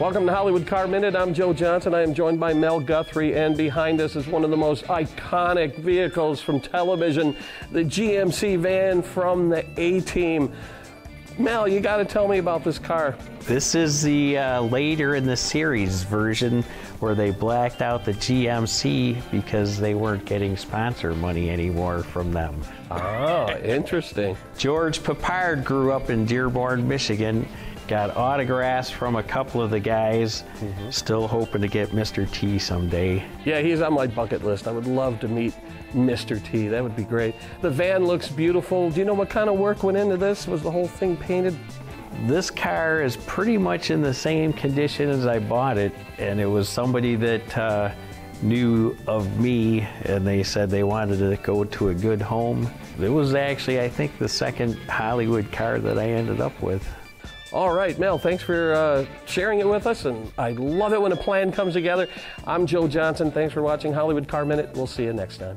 Welcome to Hollywood Car Minute. I'm Joe Johnson. I am joined by Mel Guthrie, and behind us is one of the most iconic vehicles from television, the GMC van from the A Team. Mel, you got to tell me about this car. This is the uh, later in the series version where they blacked out the GMC because they weren't getting sponsor money anymore from them. Oh, interesting. George Peppard grew up in Dearborn, Michigan. Got autographs from a couple of the guys. Mm-hmm. Still hoping to get Mr. T someday. Yeah, he's on my bucket list. I would love to meet Mr. T. That would be great. The van looks beautiful. Do you know what kind of work went into this? Was the whole thing painted? This car is pretty much in the same condition as I bought it, and it was somebody that uh, knew of me, and they said they wanted to go to a good home. It was actually, I think, the second Hollywood car that I ended up with. All right, Mel, thanks for uh, sharing it with us. And I love it when a plan comes together. I'm Joe Johnson. Thanks for watching Hollywood Car Minute. We'll see you next time.